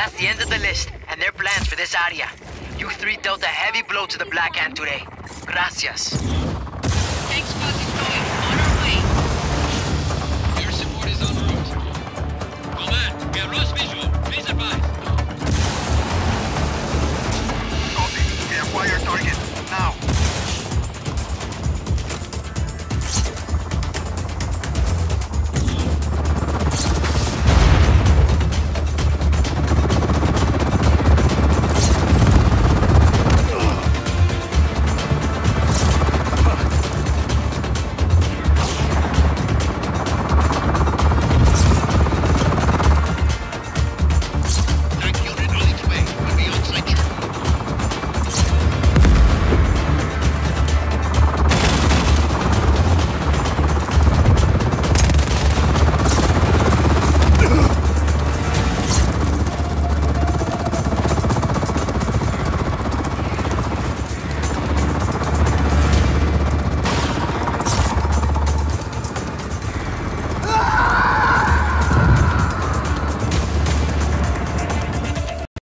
That's the end of the list, and their plans for this area. You three dealt a heavy blow to the Black Hand today. Gracias. Thanks, Bucky.